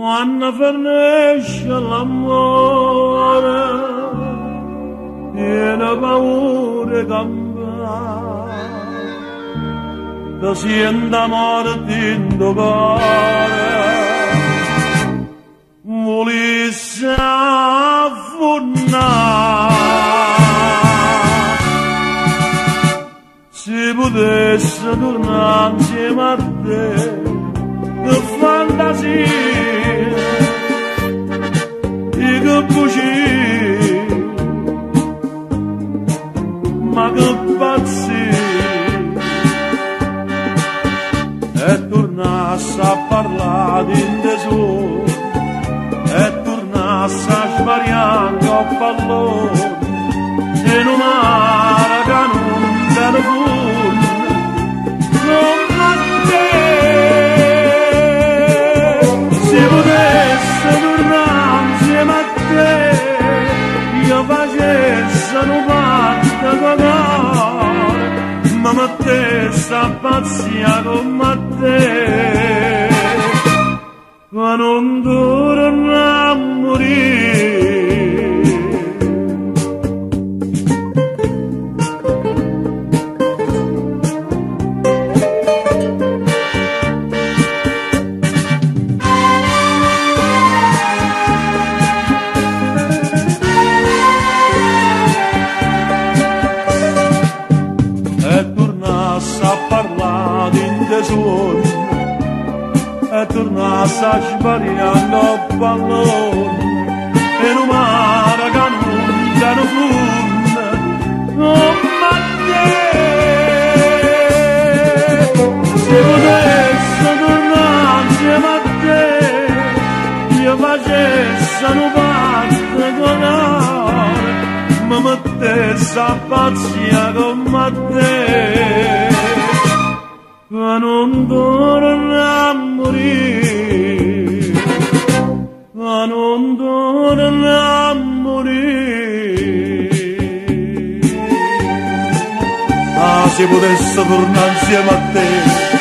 وأن فرنش الأمور إلى بور غمبا da sienda morti in dogore volisse affonnare se potesse tornare insieme fantasia che bugie ma che pazzia e tornasse a parlare di tesoro e tornasse a svariare a pallone io facessa non fatta cagare, ma Mattessa pazzia con Matteo, ma non do tesoro e tornasse a sbariare a pallone in un mare che non c'è ne fonda oh ma te se potesse tornare insieme a te io facesse un patto con ore ma mettesse a pazzia come te ma non a morire. Ma non a morire. Ah se potesse tornare insieme a te